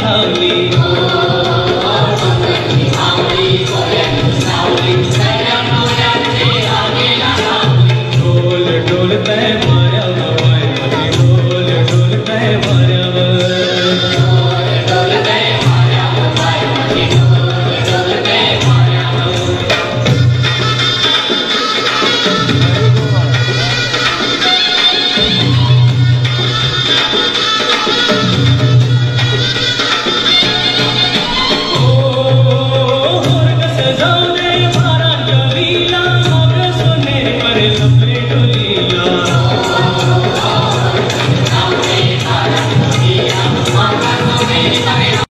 holy